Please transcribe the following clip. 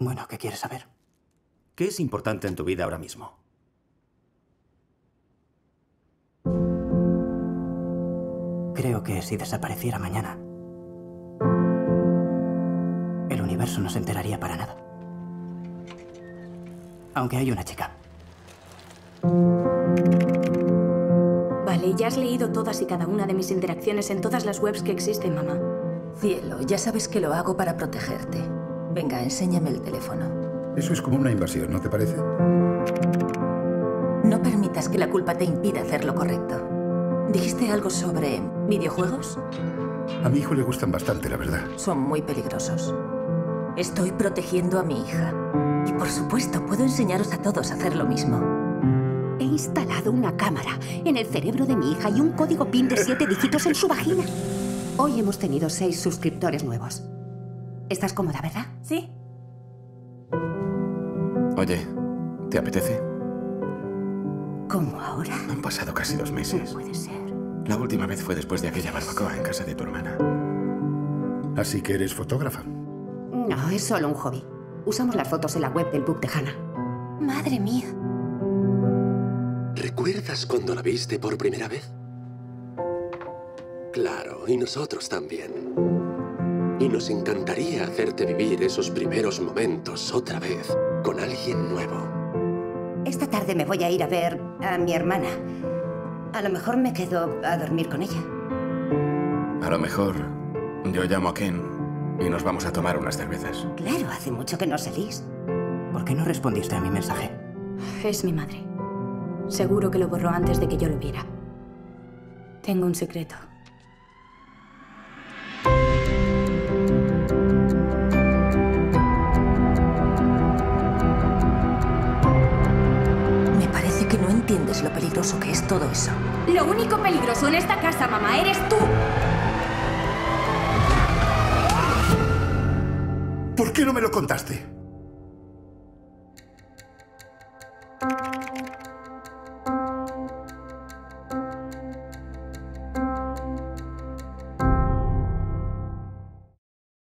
Bueno, ¿qué quieres saber? ¿Qué es importante en tu vida ahora mismo? Creo que si desapareciera mañana, el universo no se enteraría para nada. Aunque hay una chica. Vale, ya has leído todas y cada una de mis interacciones en todas las webs que existen, mamá. Cielo, ya sabes que lo hago para protegerte. Venga, enséñame el teléfono. Eso es como una invasión, ¿no te parece? No permitas que la culpa te impida hacer lo correcto. ¿Dijiste algo sobre videojuegos? A mi hijo le gustan bastante, la verdad. Son muy peligrosos. Estoy protegiendo a mi hija. Y por supuesto, puedo enseñaros a todos a hacer lo mismo. He instalado una cámara en el cerebro de mi hija y un código PIN de siete dígitos en su vagina. Hoy hemos tenido seis suscriptores nuevos. ¿Estás cómoda, verdad? Sí. Oye, ¿te apetece? ¿Cómo ahora? Han pasado casi dos meses. Puede ser. La última vez fue después de aquella barbacoa en casa de tu hermana. Así que eres fotógrafa. No, es solo un hobby. Usamos las fotos en la web del book de Hannah. Madre mía. ¿Recuerdas cuando la viste por primera vez? Claro, y nosotros también. Y nos encantaría hacerte vivir esos primeros momentos otra vez con alguien nuevo. Esta tarde me voy a ir a ver a mi hermana. A lo mejor me quedo a dormir con ella. A lo mejor yo llamo a Ken y nos vamos a tomar unas cervezas. Claro, hace mucho que no salís. ¿Por qué no respondiste a mi mensaje? Es mi madre. Seguro que lo borró antes de que yo lo viera. Tengo un secreto. Entiendes lo peligroso que es todo eso. Lo único peligroso en esta casa, mamá, eres tú. ¿Por qué no me lo contaste?